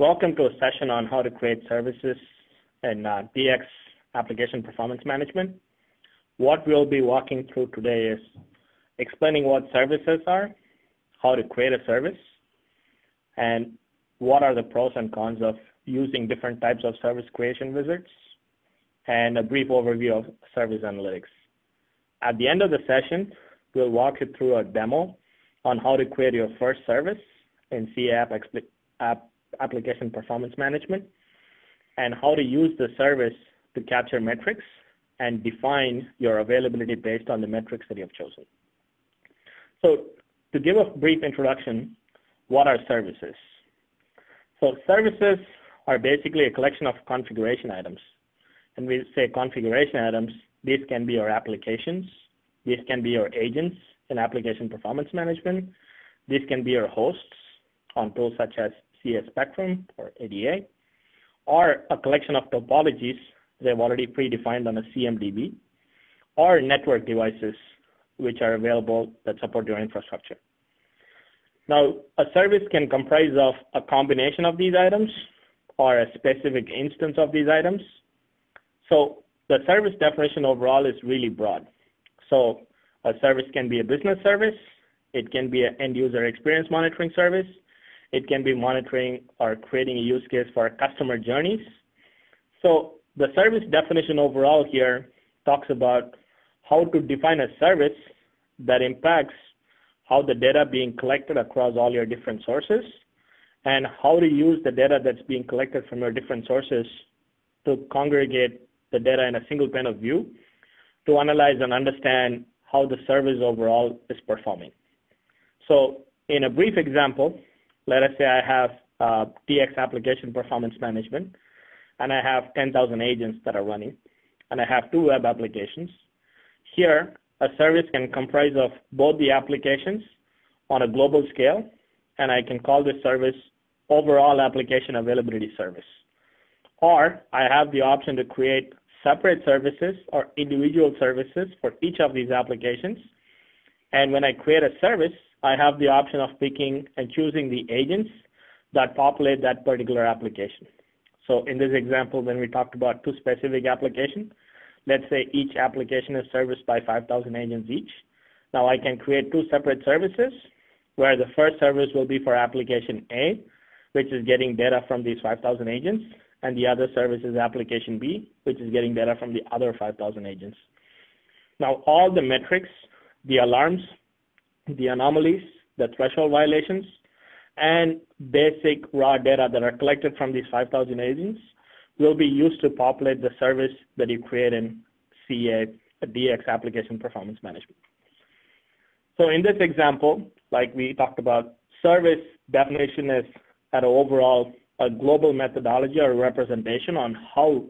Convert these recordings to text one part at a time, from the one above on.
Welcome to a session on how to create services in uh, DX application performance management. What we'll be walking through today is explaining what services are, how to create a service, and what are the pros and cons of using different types of service creation wizards, and a brief overview of service analytics. At the end of the session, we'll walk you through a demo on how to create your first service in CA app, app application performance management and how to use the service to capture metrics and define your availability based on the metrics that you have chosen. So to give a brief introduction, what are services? So services are basically a collection of configuration items. And we say configuration items, these can be your applications, these can be your agents in application performance management, these can be your hosts on tools such as CA Spectrum or ADA, or a collection of topologies they've already predefined on a CMDB, or network devices which are available that support your infrastructure. Now, a service can comprise of a combination of these items or a specific instance of these items. So the service definition overall is really broad. So a service can be a business service, it can be an end user experience monitoring service, it can be monitoring or creating a use case for customer journeys. So the service definition overall here talks about how to define a service that impacts how the data being collected across all your different sources and how to use the data that's being collected from your different sources to congregate the data in a single pane of view to analyze and understand how the service overall is performing. So in a brief example, let us say I have uh, DX application performance management, and I have 10,000 agents that are running, and I have two web applications. Here, a service can comprise of both the applications on a global scale, and I can call this service overall application availability service. Or I have the option to create separate services or individual services for each of these applications. And when I create a service, I have the option of picking and choosing the agents that populate that particular application. So in this example, when we talked about two specific applications, let's say each application is serviced by 5,000 agents each. Now I can create two separate services where the first service will be for application A, which is getting data from these 5,000 agents, and the other service is application B, which is getting data from the other 5,000 agents. Now all the metrics, the alarms, the anomalies, the threshold violations, and basic raw data that are collected from these 5,000 agents will be used to populate the service that you create in CA, DX application performance management. So in this example, like we talked about, service definition is at an overall a global methodology or representation on how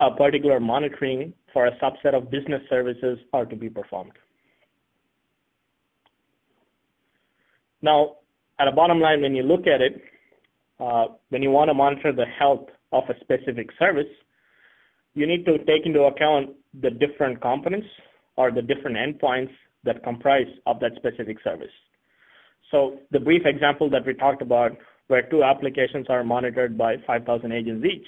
a particular monitoring for a subset of business services are to be performed. Now, at a bottom line, when you look at it, uh, when you want to monitor the health of a specific service, you need to take into account the different components or the different endpoints that comprise of that specific service. So the brief example that we talked about where two applications are monitored by 5,000 agents each.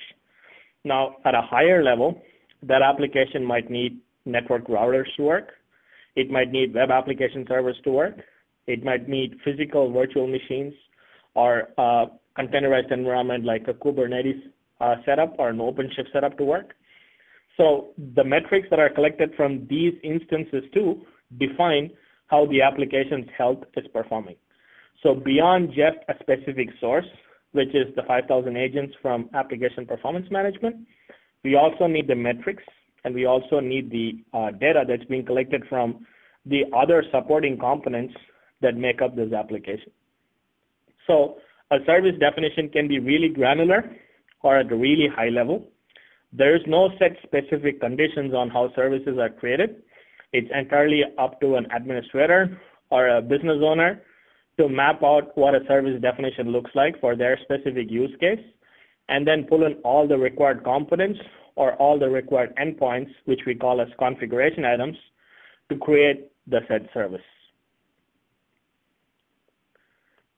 Now, at a higher level, that application might need network routers to work. It might need web application servers to work. It might need physical virtual machines or a containerized environment like a Kubernetes uh, setup or an OpenShift setup to work. So the metrics that are collected from these instances too define how the application's health is performing. So beyond just a specific source, which is the 5,000 agents from application performance management, we also need the metrics and we also need the uh, data that's being collected from the other supporting components that make up this application. So a service definition can be really granular or at a really high level. There is no set specific conditions on how services are created. It's entirely up to an administrator or a business owner to map out what a service definition looks like for their specific use case, and then pull in all the required components or all the required endpoints, which we call as configuration items, to create the said service.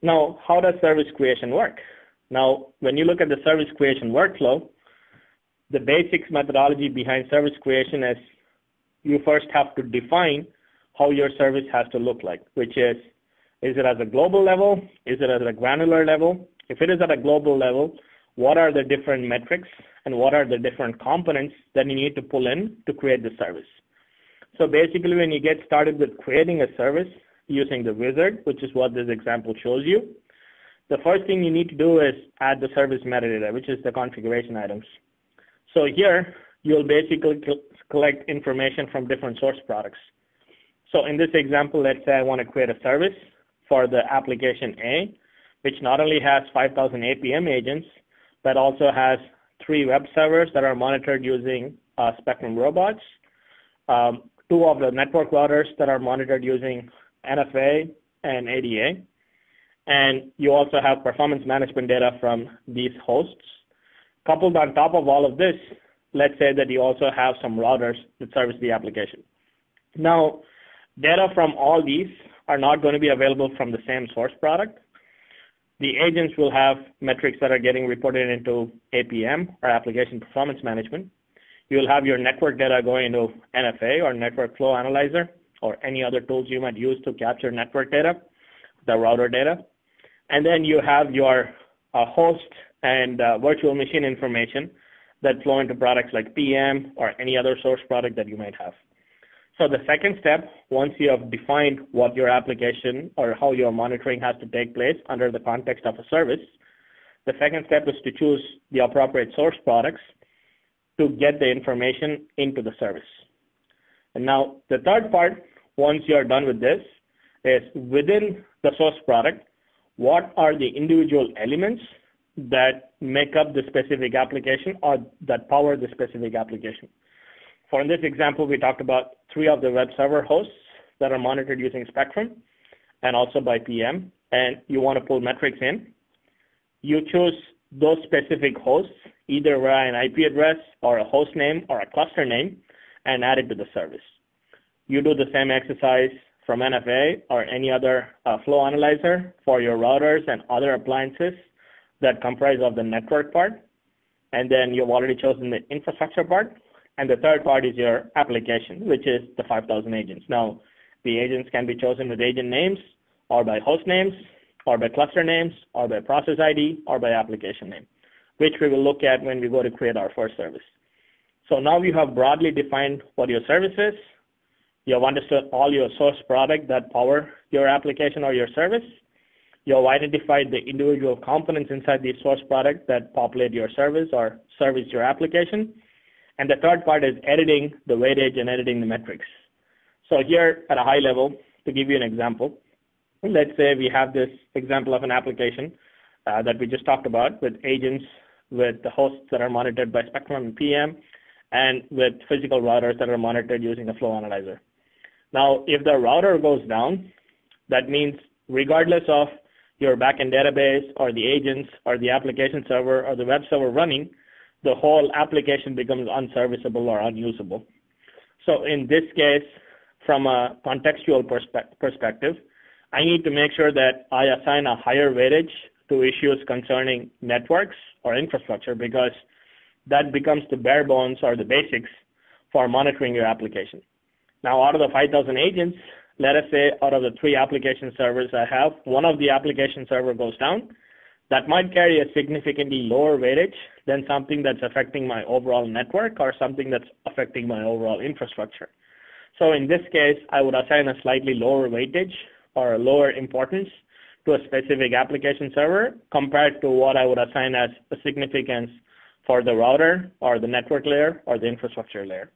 Now, how does service creation work? Now, when you look at the service creation workflow, the basics methodology behind service creation is you first have to define how your service has to look like, which is, is it at a global level? Is it at a granular level? If it is at a global level, what are the different metrics and what are the different components that you need to pull in to create the service? So basically, when you get started with creating a service using the wizard, which is what this example shows you, the first thing you need to do is add the service metadata, which is the configuration items. So here, you'll basically collect information from different source products. So in this example, let's say I want to create a service for the application A, which not only has 5,000 APM agents, but also has three web servers that are monitored using uh, Spectrum robots, um, two of the network routers that are monitored using NFA and ADA, and you also have performance management data from these hosts. Coupled on top of all of this, let's say that you also have some routers that service the application. Now, data from all these are not going to be available from the same source product. The agents will have metrics that are getting reported into APM or application performance management. You'll have your network data going into NFA or network flow analyzer or any other tools you might use to capture network data, the router data. And then you have your uh, host and uh, virtual machine information that flow into products like PM or any other source product that you might have. So the second step, once you have defined what your application or how your monitoring has to take place under the context of a service, the second step is to choose the appropriate source products to get the information into the service. And now the third part, once you're done with this, is within the source product, what are the individual elements that make up the specific application or that power the specific application. For in this example, we talked about three of the web server hosts that are monitored using Spectrum and also by PM, and you want to pull metrics in. You choose those specific hosts, either via an IP address or a host name or a cluster name, and add it to the service. You do the same exercise from NFA or any other uh, flow analyzer for your routers and other appliances that comprise of the network part. And then you've already chosen the infrastructure part. And the third part is your application, which is the 5,000 agents. Now, the agents can be chosen with agent names or by host names or by cluster names or by process ID or by application name, which we will look at when we go to create our first service. So now you have broadly defined what your service is, you have understood all your source product that power your application or your service. You have identified the individual components inside the source product that populate your service or service your application. And the third part is editing the weightage and editing the metrics. So here at a high level, to give you an example, let's say we have this example of an application uh, that we just talked about with agents with the hosts that are monitored by Spectrum and PM and with physical routers that are monitored using the flow analyzer. Now, if the router goes down, that means regardless of your backend database or the agents or the application server or the web server running, the whole application becomes unserviceable or unusable. So in this case, from a contextual perspe- perspective, I need to make sure that I assign a higher weightage to issues concerning networks or infrastructure because that becomes the bare bones or the basics for monitoring your application. Now, out of the 5,000 agents, let us say out of the three application servers I have, one of the application server goes down. That might carry a significantly lower weightage than something that's affecting my overall network or something that's affecting my overall infrastructure. So in this case, I would assign a slightly lower weightage or a lower importance to a specific application server compared to what I would assign as a significance for the router or the network layer or the infrastructure layer.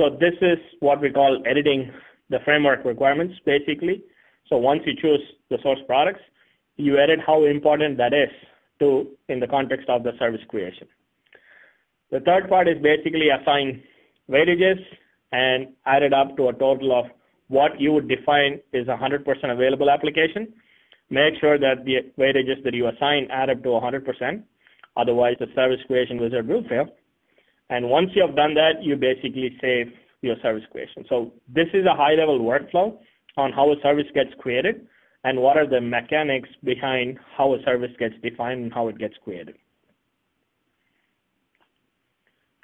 So this is what we call editing the framework requirements, basically. So once you choose the source products, you edit how important that is to in the context of the service creation. The third part is basically assign weightages and add it up to a total of what you would define is a 100% available application. Make sure that the weightages that you assign add up to 100%. Otherwise, the service creation wizard will fail. And once you have done that, you basically save your service creation. So this is a high level workflow on how a service gets created. and what are the mechanics behind how a service gets defined and how it gets created.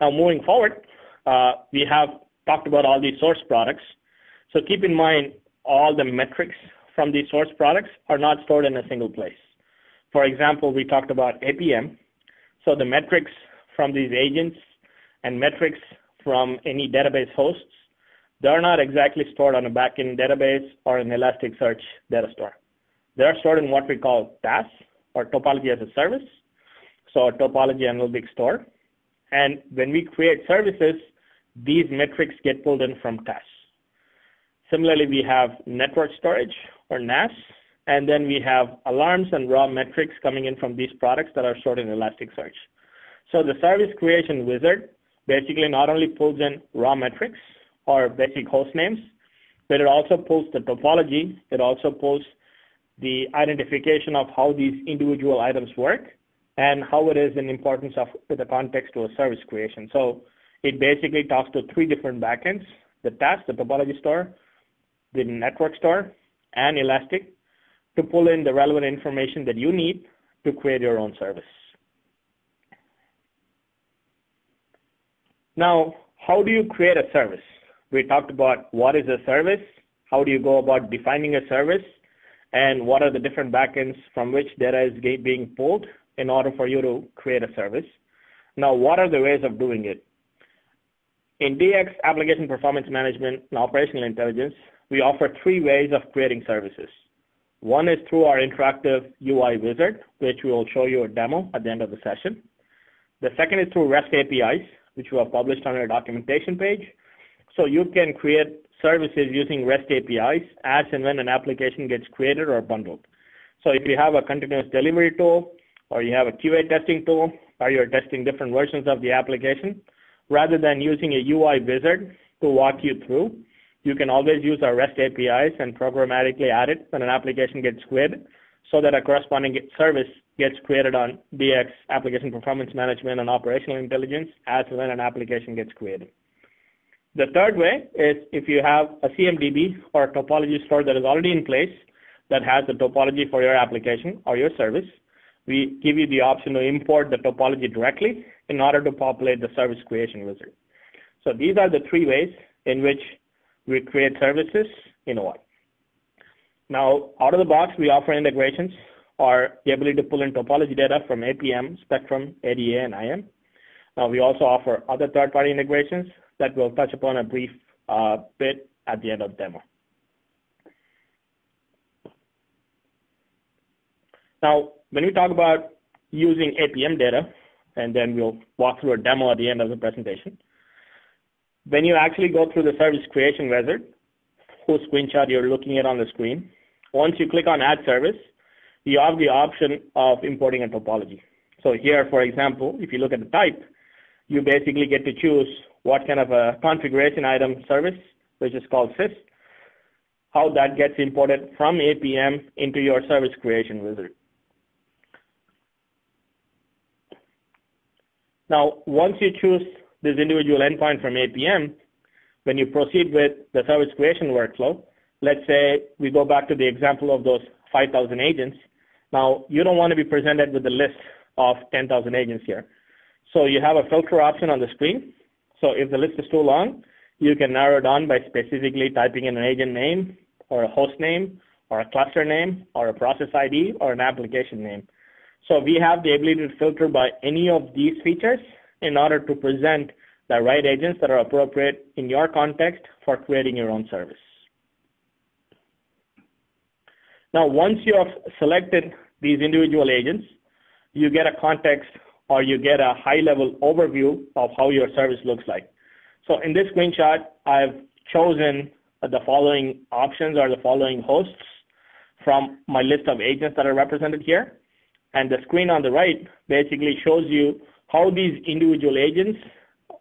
Now, moving forward, uh, we have talked about all these source products. So keep in mind all the metrics from these source products are not stored in a single place. For example, we talked about APM. So the metrics from these agents and metrics from any database hosts, they're not exactly stored on a backend database or an Elasticsearch data store. They're stored in what we call TAS, or Topology as a Service, so a topology analytics store. And when we create services, these metrics get pulled in from TAS. Similarly, we have network storage or NAS, and then we have alarms and raw metrics coming in from these products that are stored in Elasticsearch. So the service creation wizard basically not only pulls in raw metrics or basic host names, but it also pulls the topology. It also pulls the identification of how these individual items work and how it is in importance of the context to a service creation. So it basically talks to three different backends, the TAS, the topology store, the network store, and Elastic to pull in the relevant information that you need to create your own service. Now, how do you create a service? We talked about what is a service, how do you go about defining a service, and what are the different backends from which data is being pulled in order for you to create a service. Now, what are the ways of doing it? In DX Application Performance Management and Operational Intelligence, we offer three ways of creating services. One is through our interactive UI wizard, which we will show you a demo at the end of the session. The second is through REST APIs, which we have published on our documentation page. So you can create services using REST APIs as and when an application gets created or bundled. So if you have a continuous delivery tool, or you have a QA testing tool, or you're testing different versions of the application, rather than using a UI wizard to walk you through, you can always use our REST APIs and programmatically add it when an application gets created so that a corresponding service gets created on DX application performance management and operational intelligence as when an application gets created. The third way is if you have a CMDB or a topology store that is already in place that has the topology for your application or your service, we give you the option to import the topology directly in order to populate the service creation wizard. So these are the three ways in which we create services in OI. Now, out of the box, we offer integrations or the ability to pull in topology data from APM, Spectrum, ADA, and IM. Now, we also offer other third-party integrations that we'll touch upon a brief uh, bit at the end of the demo. Now, when we talk about using APM data, and then we'll walk through a demo at the end of the presentation, when you actually go through the service creation wizard, whose screenshot you're looking at on the screen, once you click on Add Service, you have the option of importing a topology. So here, for example, if you look at the type, you basically get to choose what kind of a configuration item service, which is called sys, how that gets imported from APM into your service creation wizard. Now, once you choose this individual endpoint from APM, when you proceed with the service creation workflow, let's say we go back to the example of those 5,000 agents. Now, you don't want to be presented with a list of 10,000 agents here. So you have a filter option on the screen. So if the list is too long, you can narrow it down by specifically typing in an agent name or a host name or a cluster name or a process ID or an application name. So we have the ability to filter by any of these features in order to present the right agents that are appropriate in your context for creating your own service. Now, once you have selected these individual agents, you get a context or you get a high-level overview of how your service looks like. So in this screenshot, I've chosen the following options or the following hosts from my list of agents that are represented here. And the screen on the right basically shows you how these individual agents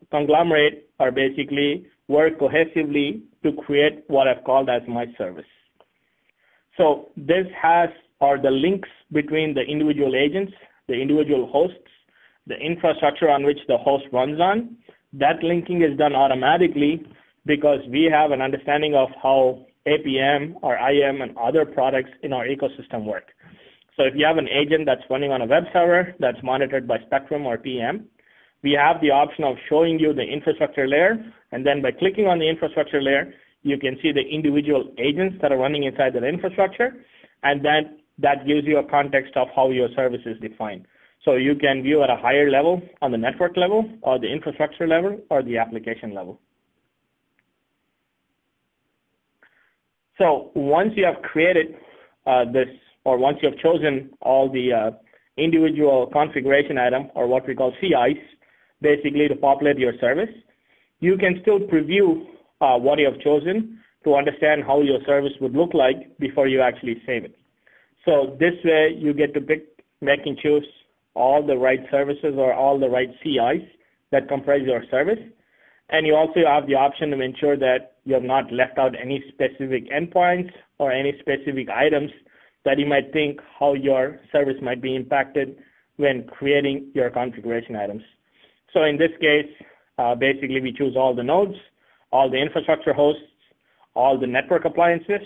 conglomerate or basically work cohesively to create what I've called as my service. So this has are the links between the individual agents, the individual hosts, the infrastructure on which the host runs on. That linking is done automatically because we have an understanding of how APM or IAM and other products in our ecosystem work. So if you have an agent that's running on a web server that's monitored by Spectrum or PM, we have the option of showing you the infrastructure layer, and then by clicking on the infrastructure layer, you can see the individual agents that are running inside that infrastructure, and then that gives you a context of how your service is defined. So you can view at a higher level on the network level, or the infrastructure level, or the application level. So once you have created uh, this, or once you have chosen all the uh, individual configuration item, or what we call CIs, basically to populate your service, you can still preview uh, what you have chosen to understand how your service would look like before you actually save it. So this way you get to pick, make and choose all the right services or all the right CIs that comprise your service. And you also have the option to ensure that you have not left out any specific endpoints or any specific items that you might think how your service might be impacted when creating your configuration items. So in this case, uh, basically we choose all the nodes, all the infrastructure hosts, all the network appliances,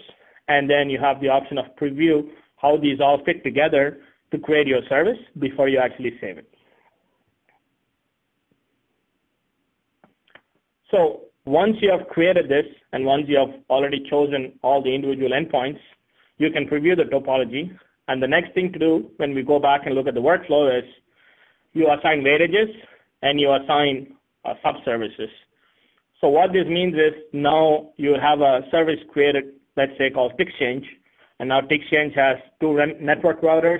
and then you have the option of preview how these all fit together to create your service before you actually save it. So once you have created this and once you have already chosen all the individual endpoints, you can preview the topology. And the next thing to do when we go back and look at the workflow is you assign weightages and you assign uh, sub-services. So what this means is now you have a service created, let's say called TixChange, and now TixChange has two network routers,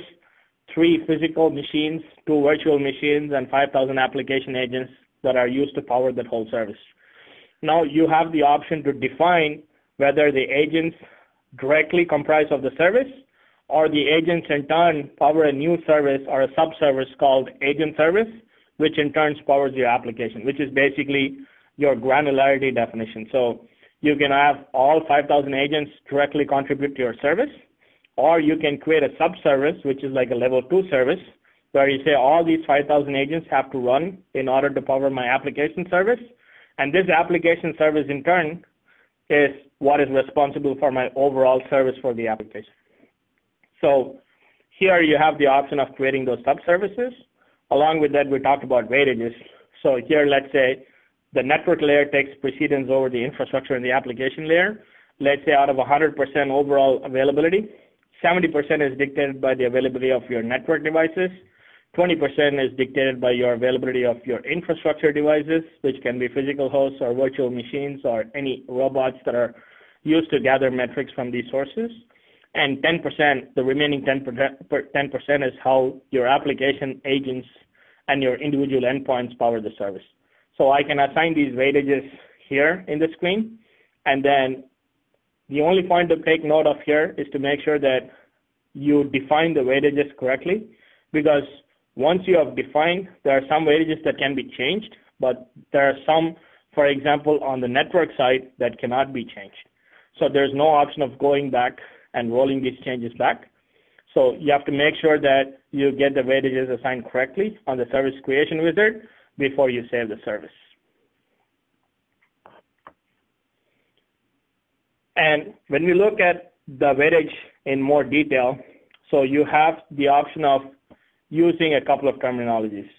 three physical machines, two virtual machines, and 5,000 application agents that are used to power that whole service. Now you have the option to define whether the agents directly comprise of the service or the agents in turn power a new service or a sub-service called agent service, which in turn powers your application, which is basically your granularity definition. So you can have all 5,000 agents directly contribute to your service, or you can create a sub-service, which is like a level two service, where you say all these 5,000 agents have to run in order to power my application service. And this application service in turn is what is responsible for my overall service for the application. So here you have the option of creating those sub-services. Along with that, we talked about weightages. So here, let's say the network layer takes precedence over the infrastructure and the application layer. Let's say out of 100% overall availability, 70% is dictated by the availability of your network devices, 20% is dictated by your availability of your infrastructure devices, which can be physical hosts or virtual machines or any robots that are used to gather metrics from these sources. And 10%, the remaining 10%, 10% is how your application agents and your individual endpoints power the service. So I can assign these weightages here in the screen. And then the only point to take note of here is to make sure that you define the weightages correctly because once you have defined, there are some weightages that can be changed, but there are some, for example, on the network side that cannot be changed. So there's no option of going back and rolling these changes back. So you have to make sure that you get the weightages assigned correctly on the service creation wizard before you save the service. And when we look at the weightage in more detail, so you have the option of using a couple of terminologies.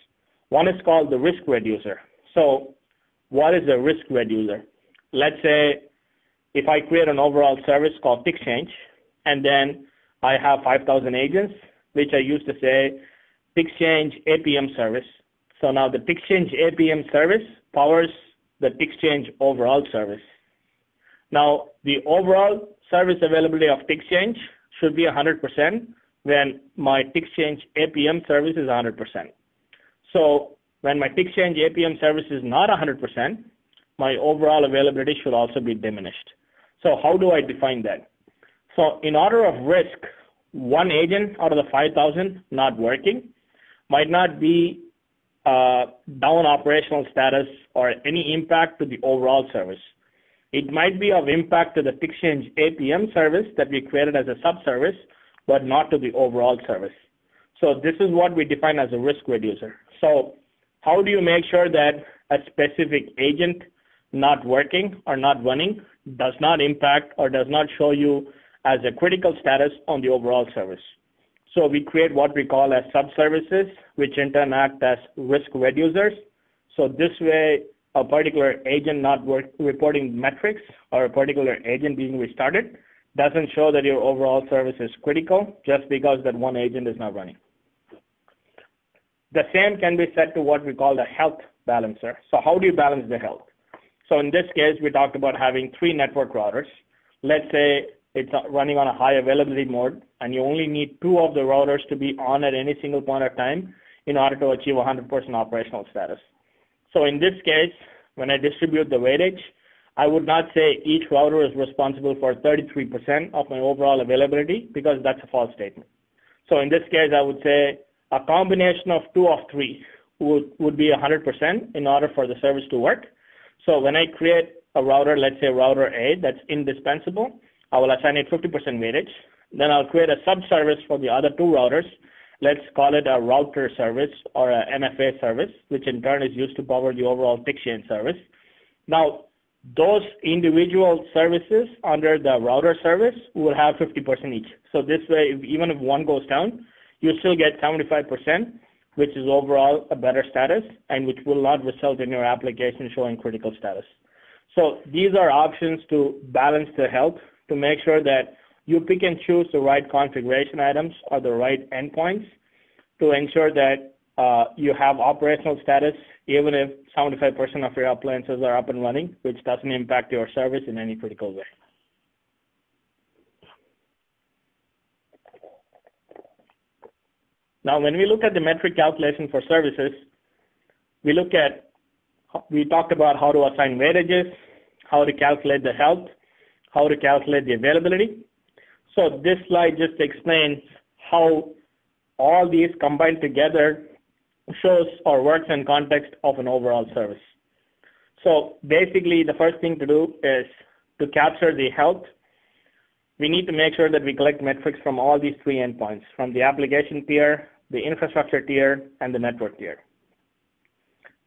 One is called the risk reducer. So what is a risk reducer? Let's say if I create an overall service called TixChange, and then I have 5,000 agents, which I used to say TixChange APM service. So now the TixChange APM service powers the TixChange overall service. Now, the overall service availability of TixChange should be 100% when my TixChange APM service is 100%. So when my TixChange APM service is not 100%, my overall availability should also be diminished. So how do I define that? So in order of risk, one agent out of the 5,000 not working might not be uh, down operational status or any impact to the overall service. It might be of impact to the TixChange APM service that we created as a sub-service, but not to the overall service. So this is what we define as a risk reducer. So how do you make sure that a specific agent not working or not running does not impact or does not show you as a critical status on the overall service. So we create what we call as sub-services, which in turn act as risk reducers. So this way, a particular agent not work, reporting metrics or a particular agent being restarted doesn't show that your overall service is critical just because that one agent is not running. The same can be said to what we call the health balancer. So how do you balance the health? So in this case, we talked about having three network routers. Let's say it's running on a high availability mode, and you only need two of the routers to be on at any single point of time in order to achieve 100% operational status. So in this case, when I distribute the weightage, I would not say each router is responsible for 33% of my overall availability because that's a false statement. So in this case, I would say a combination of two of three would, would be 100% in order for the service to work. So when I create a router, let's say router A, that's indispensable, I will assign it 50% weightage. Then I'll create a sub-service for the other two routers. Let's call it a router service or a NFA service, which in turn is used to power the overall chain service. Now, those individual services under the router service will have 50% each. So this way, even if one goes down, you still get 75%, which is overall a better status and which will not result in your application showing critical status. So these are options to balance the health to make sure that you pick and choose the right configuration items or the right endpoints to ensure that uh, you have operational status even if 75% of your appliances are up and running, which doesn't impact your service in any critical way. Now, when we look at the metric calculation for services, we look at, we talked about how to assign weightages, how to calculate the health, how to calculate the availability. So this slide just explains how all these combined together shows or works in context of an overall service. So basically, the first thing to do is to capture the health we need to make sure that we collect metrics from all these three endpoints, from the application tier, the infrastructure tier, and the network tier.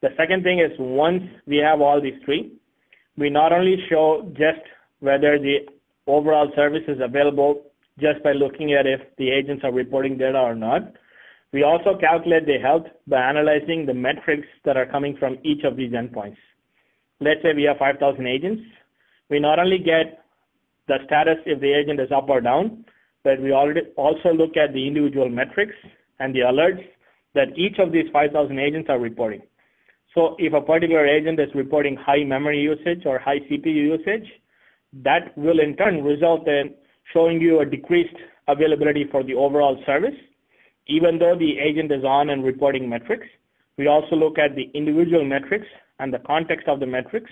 The second thing is once we have all these three, we not only show just whether the overall service is available just by looking at if the agents are reporting data or not. We also calculate the health by analyzing the metrics that are coming from each of these endpoints. Let's say we have 5,000 agents. We not only get the status if the agent is up or down, but we also look at the individual metrics and the alerts that each of these 5,000 agents are reporting. So if a particular agent is reporting high memory usage or high CPU usage, that will in turn result in showing you a decreased availability for the overall service. Even though the agent is on and reporting metrics, we also look at the individual metrics and the context of the metrics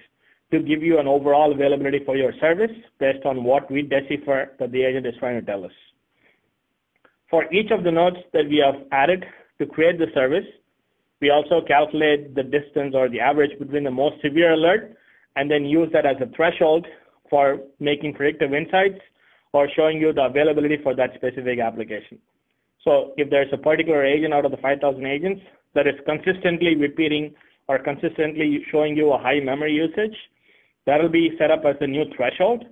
to give you an overall availability for your service based on what we decipher that the agent is trying to tell us. For each of the nodes that we have added to create the service, we also calculate the distance or the average between the most severe alert and then use that as a threshold for making predictive insights or showing you the availability for that specific application. So if there's a particular agent out of the 5,000 agents that is consistently repeating or consistently showing you a high memory usage, That'll be set up as a new threshold.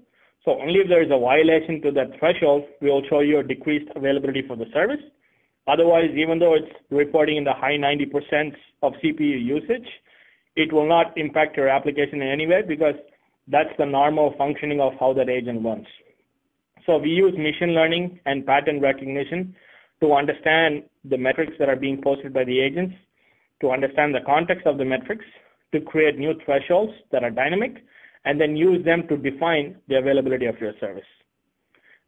So only if there is a violation to that threshold, we will show you a decreased availability for the service. Otherwise, even though it's reporting in the high 90% of CPU usage, it will not impact your application in any way because that's the normal functioning of how that agent runs. So we use machine learning and pattern recognition to understand the metrics that are being posted by the agents, to understand the context of the metrics, to create new thresholds that are dynamic, and then use them to define the availability of your service.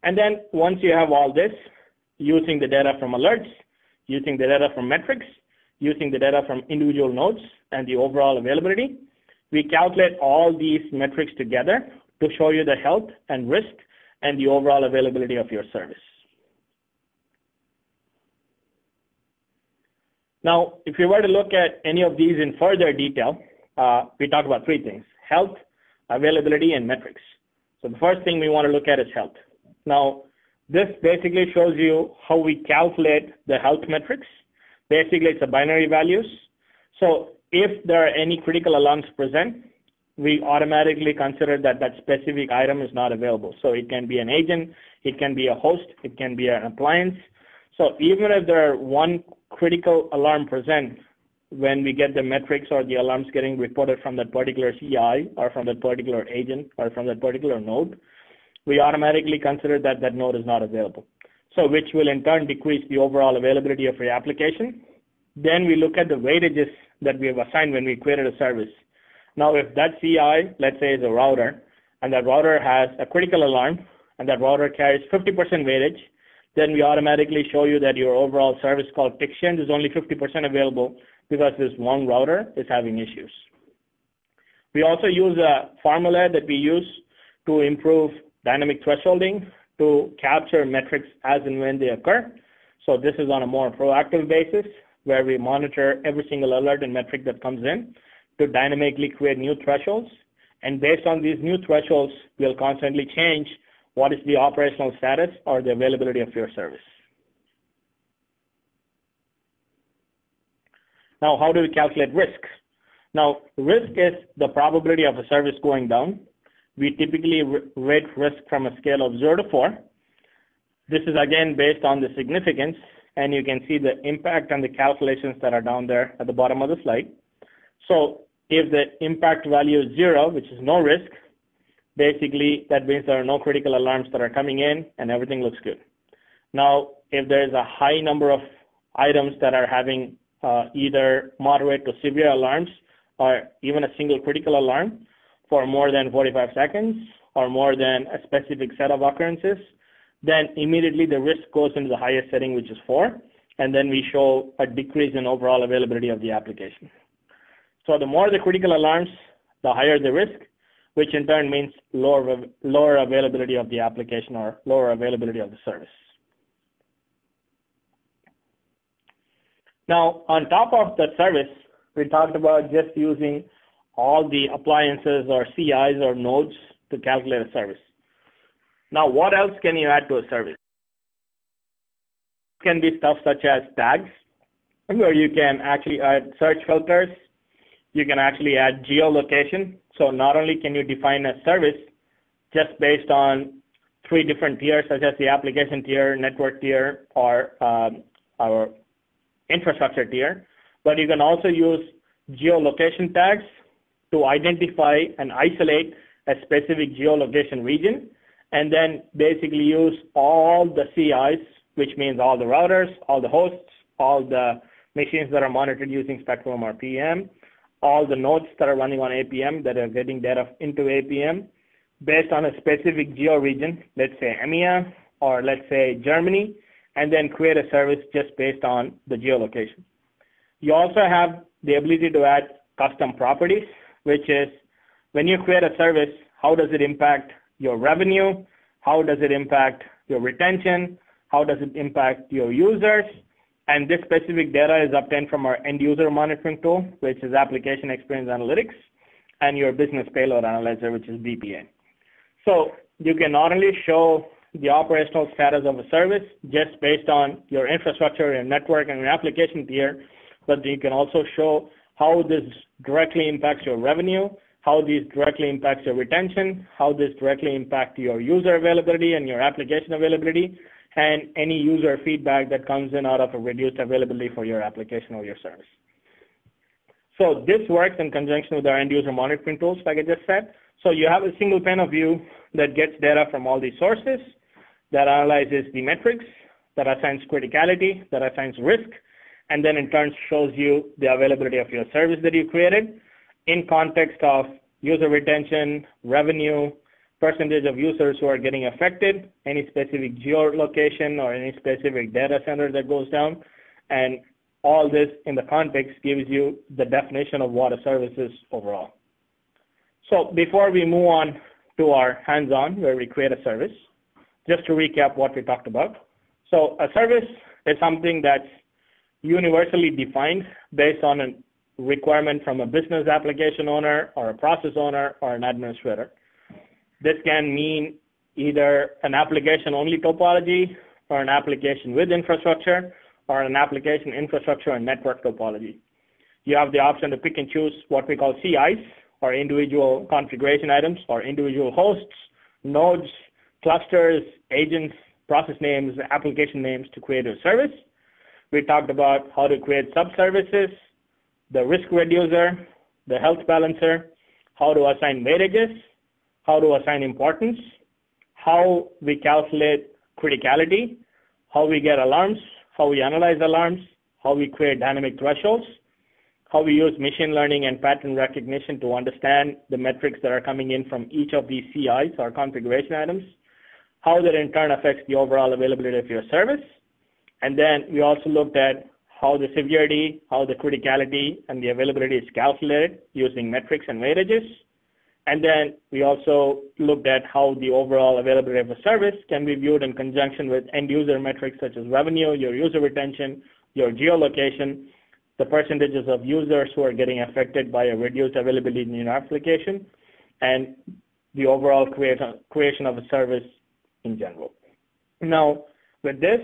And then once you have all this, using the data from alerts, using the data from metrics, using the data from individual nodes and the overall availability, we calculate all these metrics together to show you the health and risk and the overall availability of your service. Now, if you were to look at any of these in further detail, uh, we talk about three things, health, availability, and metrics. So the first thing we want to look at is health. Now, this basically shows you how we calculate the health metrics. Basically, it's a binary values. So if there are any critical alarms present, we automatically consider that that specific item is not available. So it can be an agent, it can be a host, it can be an appliance. So even if there are one critical alarm present when we get the metrics or the alarms getting reported from that particular CI or from that particular agent or from that particular node, we automatically consider that that node is not available. So which will in turn decrease the overall availability of your application. Then we look at the weightages that we have assigned when we created a service. Now, if that CI, let's say, is a router, and that router has a critical alarm, and that router carries 50% weightage, then we automatically show you that your overall service called TixChange is only 50% available because this one router is having issues. We also use a formula that we use to improve dynamic thresholding to capture metrics as and when they occur. So this is on a more proactive basis where we monitor every single alert and metric that comes in to dynamically create new thresholds. And based on these new thresholds, we'll constantly change what is the operational status or the availability of your service. Now, how do we calculate risk? Now, risk is the probability of a service going down. We typically rate risk from a scale of 0 to 4. This is again based on the significance, and you can see the impact and the calculations that are down there at the bottom of the slide. So if the impact value is 0, which is no risk, basically that means there are no critical alarms that are coming in and everything looks good. Now, if there is a high number of items that are having uh, either moderate to severe alarms or even a single critical alarm for more than 45 seconds or more than a specific set of occurrences, then immediately the risk goes into the highest setting, which is 4, and then we show a decrease in overall availability of the application. So the more the critical alarms, the higher the risk, which in turn means lower, lower availability of the application or lower availability of the service. Now, on top of the service, we talked about just using all the appliances or CIs or nodes to calculate a service. Now, what else can you add to a service? It can be stuff such as tags, where you can actually add search filters you can actually add geolocation. So not only can you define a service just based on three different tiers, such as the application tier, network tier, or um, our infrastructure tier, but you can also use geolocation tags to identify and isolate a specific geolocation region, and then basically use all the CIs, which means all the routers, all the hosts, all the machines that are monitored using Spectrum or PM, all the nodes that are running on APM that are getting data into APM based on a specific geo region, let's say EMEA or let's say Germany, and then create a service just based on the geolocation. You also have the ability to add custom properties, which is when you create a service, how does it impact your revenue? How does it impact your retention? How does it impact your users? And this specific data is obtained from our end user monitoring tool, which is Application Experience Analytics, and your Business Payload Analyzer, which is BPA. So you can not only show the operational status of a service just based on your infrastructure, your network, and your application tier, but you can also show how this directly impacts your revenue, how this directly impacts your retention, how this directly impacts your user availability and your application availability, and any user feedback that comes in out of a reduced availability for your application or your service. So this works in conjunction with our end user monitoring tools, like I just said. So you have a single pane of view that gets data from all these sources, that analyzes the metrics, that assigns criticality, that assigns risk, and then in turn shows you the availability of your service that you created in context of user retention, revenue, percentage of users who are getting affected, any specific geolocation or any specific data center that goes down, and all this in the context gives you the definition of what a service is overall. So before we move on to our hands-on, where we create a service, just to recap what we talked about. So a service is something that's universally defined based on a requirement from a business application owner or a process owner or an administrator. This can mean either an application-only topology or an application with infrastructure or an application infrastructure and network topology. You have the option to pick and choose what we call CIs or individual configuration items or individual hosts, nodes, clusters, agents, process names, application names to create a service. We talked about how to create subservices, the risk reducer, the health balancer, how to assign weightages, how to assign importance, how we calculate criticality, how we get alarms, how we analyze alarms, how we create dynamic thresholds, how we use machine learning and pattern recognition to understand the metrics that are coming in from each of these CIs or configuration items, how that in turn affects the overall availability of your service. And then we also looked at how the severity, how the criticality, and the availability is calculated using metrics and weightages. And then we also looked at how the overall availability of a service can be viewed in conjunction with end user metrics such as revenue, your user retention, your geolocation, the percentages of users who are getting affected by a reduced availability in your application, and the overall creation of a service in general. Now, with this,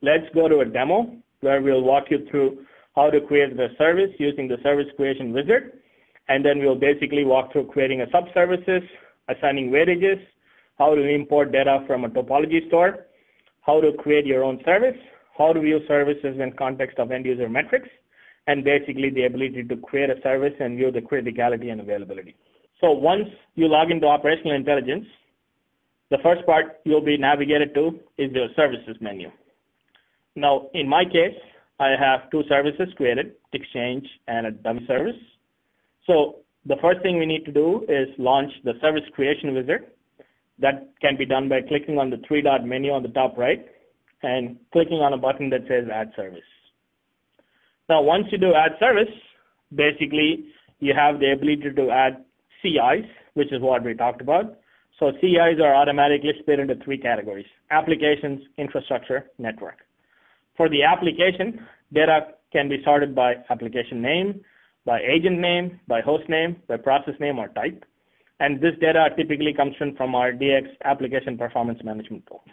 let's go to a demo where we'll walk you through how to create the service using the service creation wizard. And then we'll basically walk through creating a sub-services, assigning weightages, how to import data from a topology store, how to create your own service, how to view services in context of end user metrics, and basically the ability to create a service and view the criticality and availability. So once you log into operational intelligence, the first part you'll be navigated to is the services menu. Now, in my case, I have two services created, Exchange and a dummy service. So the first thing we need to do is launch the service creation wizard. That can be done by clicking on the three dot menu on the top right and clicking on a button that says add service. Now, once you do add service, basically you have the ability to add CIs, which is what we talked about. So CIs are automatically split into three categories, applications, infrastructure, network. For the application, data can be sorted by application name, by agent name, by host name, by process name or type. And this data typically comes in from our DX application performance management tool.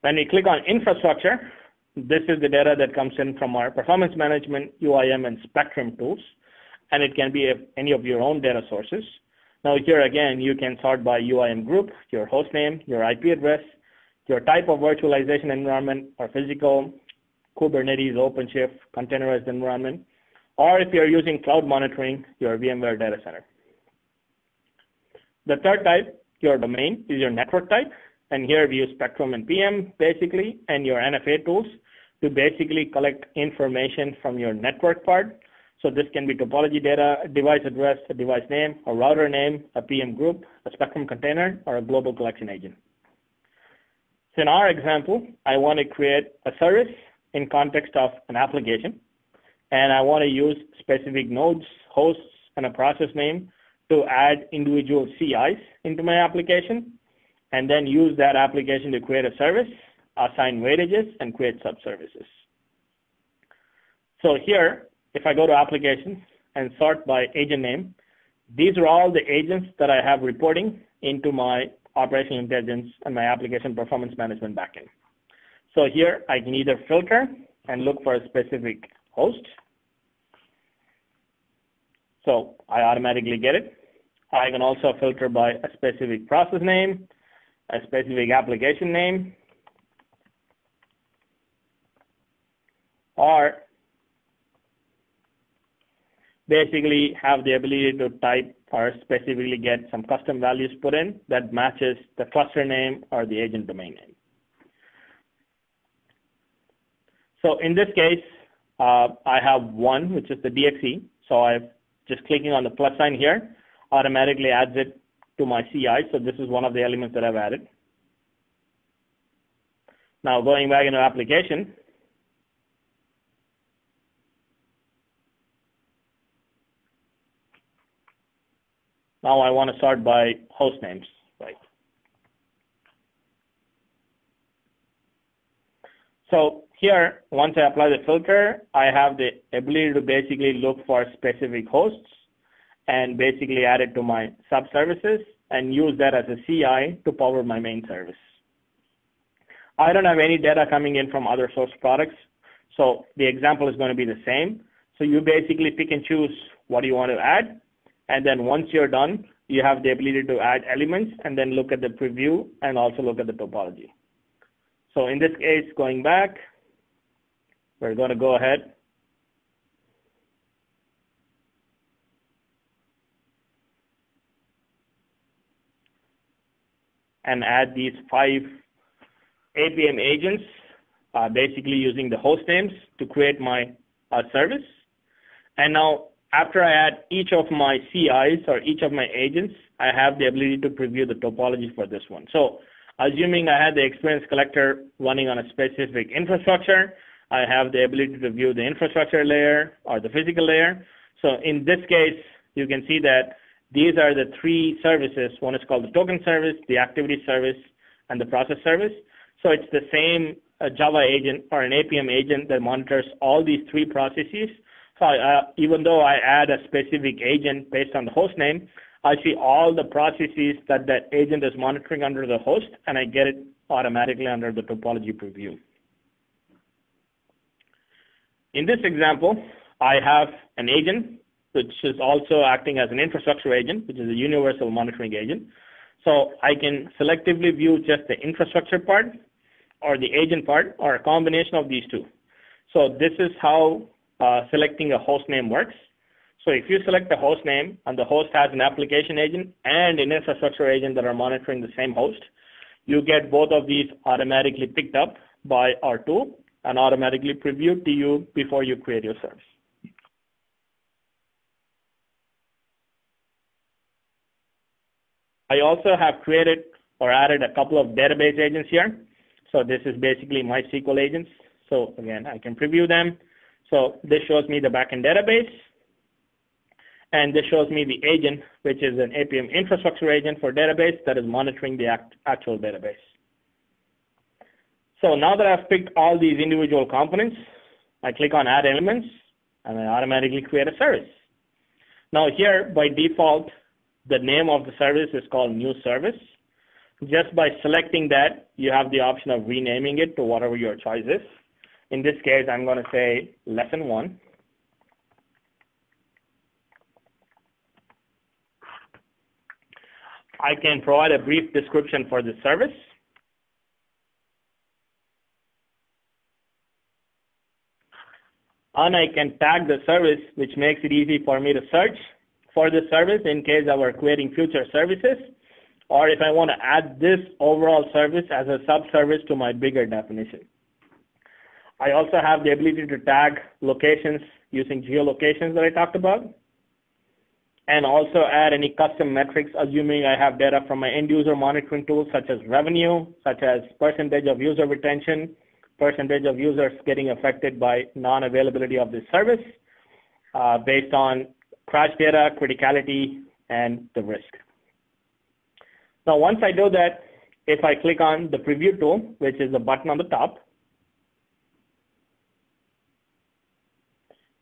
When we click on infrastructure, this is the data that comes in from our performance management, UIM, and Spectrum tools, and it can be any of your own data sources. Now here again, you can sort by UIM group, your host name, your IP address, your type of virtualization environment or physical, Kubernetes, OpenShift, containerized environment, or if you're using cloud monitoring, your VMware data center. The third type, your domain, is your network type. And here we use Spectrum and PM basically, and your NFA tools to basically collect information from your network part. So this can be topology data, device address, device name, a router name, a PM group, a Spectrum container, or a global collection agent. So in our example, I want to create a service in context of an application, and I want to use specific nodes, hosts, and a process name to add individual CIs into my application, and then use that application to create a service, assign weightages, and create subservices. So here, if I go to applications and sort by agent name, these are all the agents that I have reporting into my operational intelligence and my application performance management backend. So here I can either filter and look for a specific host. So I automatically get it. I can also filter by a specific process name, a specific application name, or basically have the ability to type or specifically get some custom values put in that matches the cluster name or the agent domain name. So in this case, uh, I have one, which is the DXE. So I'm just clicking on the plus sign here, automatically adds it to my CI. So this is one of the elements that I've added. Now going back into application, Now I want to start by host names, right? So here, once I apply the filter, I have the ability to basically look for specific hosts and basically add it to my sub-services and use that as a CI to power my main service. I don't have any data coming in from other source products, so the example is going to be the same. So you basically pick and choose what you want to add, And then once you're done, you have the ability to add elements and then look at the preview and also look at the topology. So in this case, going back, we're going to go ahead and add these five APM agents, uh, basically using the host names to create my uh, service. And now after I add each of my CIs or each of my agents, I have the ability to preview the topology for this one. So assuming I had the experience collector running on a specific infrastructure, I have the ability to view the infrastructure layer or the physical layer. So in this case, you can see that these are the three services. One is called the token service, the activity service, and the process service. So it's the same uh, Java agent or an APM agent that monitors all these three processes. So uh, even though I add a specific agent based on the host name, I see all the processes that that agent is monitoring under the host, and I get it automatically under the topology preview. In this example, I have an agent which is also acting as an infrastructure agent, which is a universal monitoring agent. So I can selectively view just the infrastructure part or the agent part or a combination of these two. So this is how uh, selecting a host name works. So if you select the host name and the host has an application agent and an infrastructure agent that are monitoring the same host, you get both of these automatically picked up by our tool and automatically previewed to you before you create your service. I also have created or added a couple of database agents here. So this is basically MySQL agents. So again, I can preview them. So this shows me the backend database. And this shows me the agent, which is an APM infrastructure agent for database that is monitoring the act actual database. So now that I've picked all these individual components, I click on add elements and I automatically create a service. Now here by default, the name of the service is called new service. Just by selecting that, you have the option of renaming it to whatever your choice is. In this case, I'm going to say lesson one. I can provide a brief description for the service. And I can tag the service, which makes it easy for me to search for the service in case I were creating future services, or if I want to add this overall service as a sub-service to my bigger definition. I also have the ability to tag locations using geolocations that I talked about, and also add any custom metrics, assuming I have data from my end user monitoring tools such as revenue, such as percentage of user retention, percentage of users getting affected by non-availability of this service, uh, based on crash data, criticality, and the risk. Now, once I do that, if I click on the preview tool, which is the button on the top,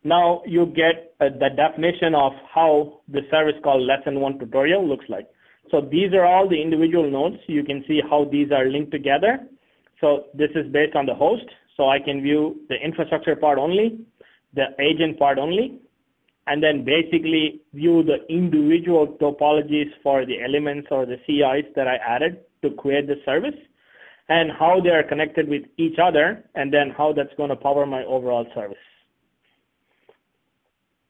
now you get uh, the definition of how the service called lesson one tutorial looks like. So these are all the individual nodes. You can see how these are linked together. So this is based on the host. So I can view the infrastructure part only, the agent part only, and then basically view the individual topologies for the elements or the CIs that I added to create the service and how they are connected with each other and then how that's going to power my overall service.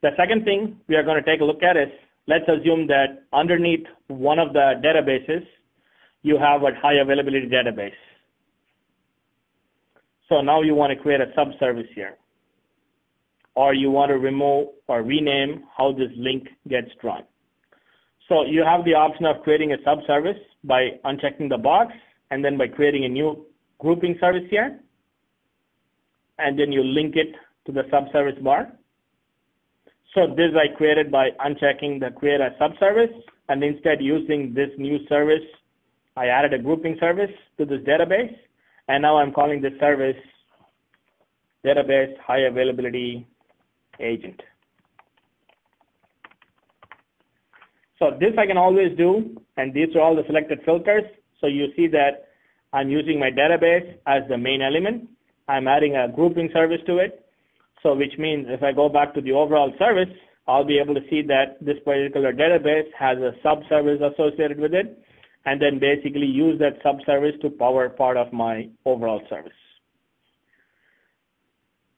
The second thing we are going to take a look at is let's assume that underneath one of the databases, you have a high availability database. So now you want to create a sub-service here or you want to remove or rename how this link gets drawn. So you have the option of creating a sub-service by unchecking the box and then by creating a new grouping service here. And then you link it to the sub-service bar. So this I created by unchecking the create a sub-service and instead using this new service, I added a grouping service to this database. And now I'm calling this service database high availability agent. So this I can always do, and these are all the selected filters. So you see that I'm using my database as the main element. I'm adding a grouping service to it. So which means if I go back to the overall service, I'll be able to see that this particular database has a sub-service associated with it, and then basically use that sub-service to power part of my overall service.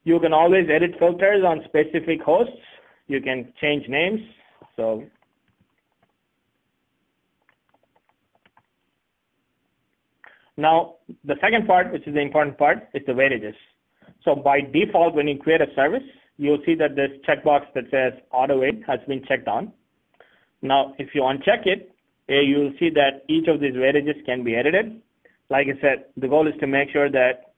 You can always edit filters on specific hosts. You can change names. So now the second part, which is the important part, is the weightages. So by default, when you create a service, you'll see that this checkbox that says auto weight has been checked on. Now, if you uncheck it, eh, you'll see that each of these weightages can be edited. Like I said, the goal is to make sure that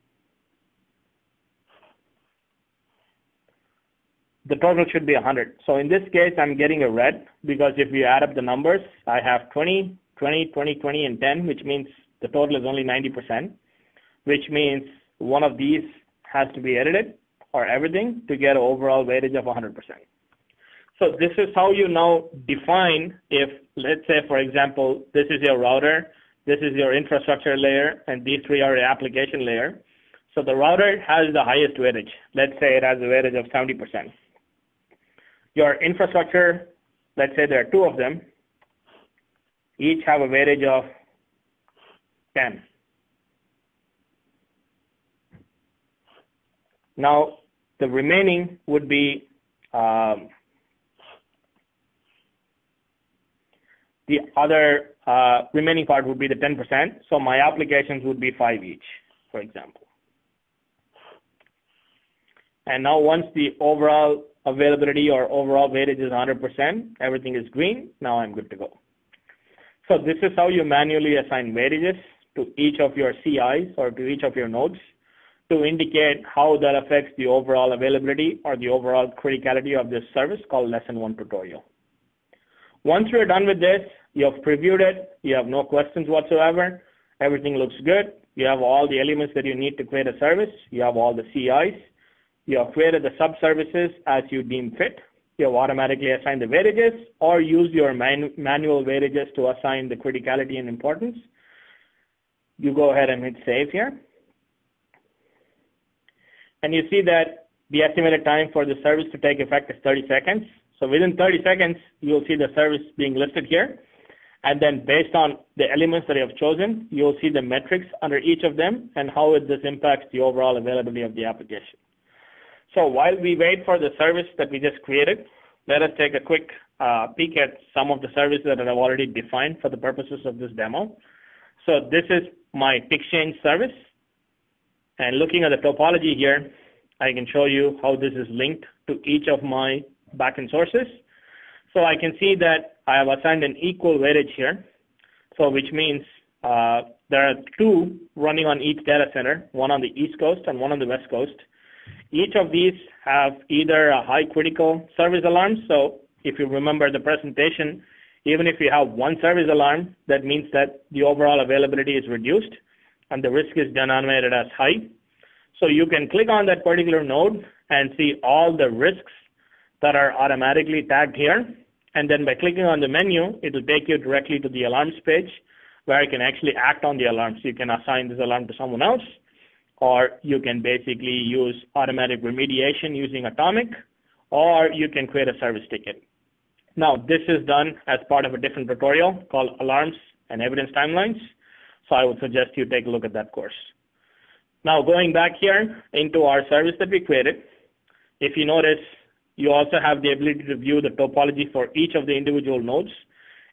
the total should be 100. So in this case, I'm getting a red because if you add up the numbers, I have 20, 20, 20, 20, and 10, which means the total is only 90%, which means one of these has to be edited or everything to get an overall weightage of 100%. So this is how you now define if, let's say, for example, this is your router, this is your infrastructure layer, and these three are the application layer. So the router has the highest weightage. Let's say it has a weightage of 70%. Your infrastructure, let's say there are two of them, each have a weightage of 10. Now, the remaining would be um, the other uh, remaining part would be the 10%. So my applications would be five each, for example. And now once the overall availability or overall weightage is 100%, everything is green, now I'm good to go. So this is how you manually assign weightages to each of your CIs or to each of your nodes to indicate how that affects the overall availability or the overall criticality of this service called lesson one tutorial. Once you're done with this, you have previewed it, you have no questions whatsoever, everything looks good, you have all the elements that you need to create a service, you have all the CIs, you have created the sub-services as you deem fit, you have automatically assigned the weightages or use your man manual weightages to assign the criticality and importance. You go ahead and hit save here and you see that the estimated time for the service to take effect is 30 seconds. So within 30 seconds, you'll see the service being listed here. And then based on the elements that you have chosen, you'll see the metrics under each of them and how this impacts the overall availability of the application. So while we wait for the service that we just created, let us take a quick uh, peek at some of the services that I've already defined for the purposes of this demo. So this is my Exchange service. And looking at the topology here, I can show you how this is linked to each of my backend sources. So I can see that I have assigned an equal weightage here. So which means uh, there are two running on each data center, one on the East Coast and one on the West Coast. Each of these have either a high critical service alarm. So if you remember the presentation, even if you have one service alarm, that means that the overall availability is reduced and the risk is denominated as high. So you can click on that particular node and see all the risks that are automatically tagged here. And then by clicking on the menu, it will take you directly to the alarms page where you can actually act on the alarm. So you can assign this alarm to someone else, or you can basically use automatic remediation using Automic, or you can create a service ticket. Now, this is done as part of a different tutorial called Alarms and Evidence Timelines. So I would suggest you take a look at that course. Now going back here into our service that we created, if you notice, you also have the ability to view the topology for each of the individual nodes.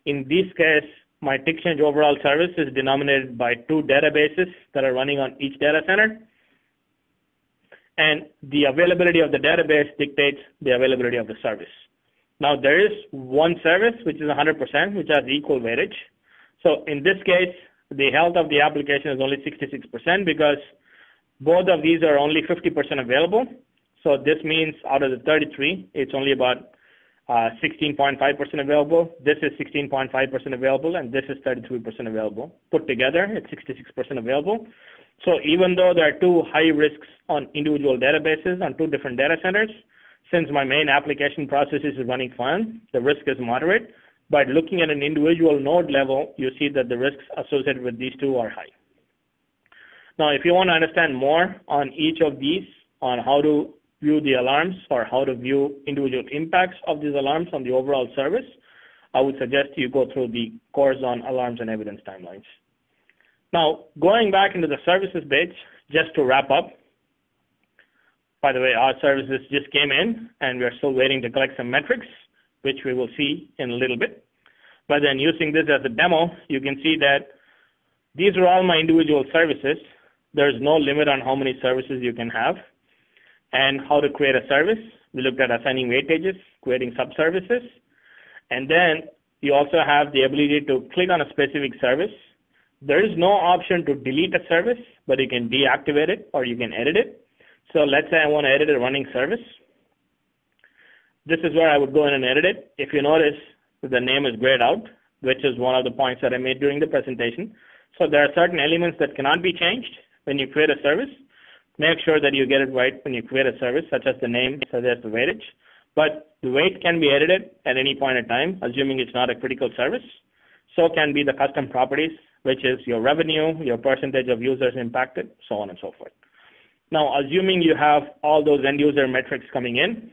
In this case, my Exchange overall service is denominated by two databases that are running on each data center. And the availability of the database dictates the availability of the service. Now there is one service which is 100%, which has equal weightage. So in this case, the health of the application is only 66% because both of these are only 50% available. So this means out of the 33, it's only about 16.5% uh, available. This is 16.5% available, and this is 33% available. Put together, it's 66% available. So even though there are two high risks on individual databases on two different data centers, since my main application process is running fine, the risk is moderate. But looking at an individual node level, you see that the risks associated with these two are high. Now, if you want to understand more on each of these, on how to view the alarms or how to view individual impacts of these alarms on the overall service, I would suggest you go through the course on alarms and evidence timelines. Now, going back into the services page, just to wrap up, by the way, our services just came in, and we are still waiting to collect some metrics, which we will see in a little bit. But then using this as a demo, you can see that these are all my individual services. There's no limit on how many services you can have and how to create a service. We looked at assigning weightages, creating sub-services, and then you also have the ability to click on a specific service. There is no option to delete a service, but you can deactivate it or you can edit it. So let's say I want to edit a running service. This is where I would go in and edit it. If you notice, the name is grayed out, which is one of the points that I made during the presentation. So there are certain elements that cannot be changed when you create a service. Make sure that you get it right when you create a service, such as the name, such as the weightage. But the weight can be edited at any point in time, assuming it's not a critical service. So can be the custom properties, which is your revenue, your percentage of users impacted, so on and so forth. Now, assuming you have all those end user metrics coming in,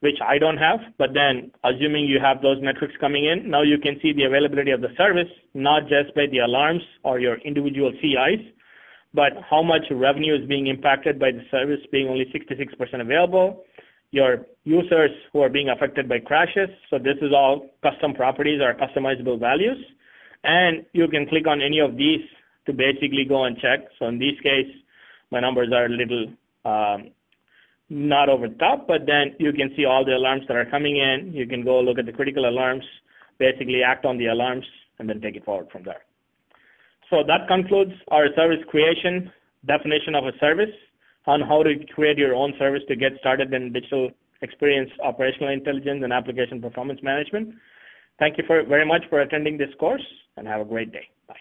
which I don't have, but then assuming you have those metrics coming in, now you can see the availability of the service, not just by the alarms or your individual CIs, but how much revenue is being impacted by the service being only 66% available, your users who are being affected by crashes. So this is all custom properties or customizable values. And you can click on any of these to basically go and check. So in this case, my numbers are a little um, not over top, but then you can see all the alarms that are coming in. You can go look at the critical alarms, basically act on the alarms, and then take it forward from there. So that concludes our service creation definition of a service on how to create your own service to get started in digital experience operational intelligence and application performance management. Thank you for, very much for attending this course and have a great day. Bye.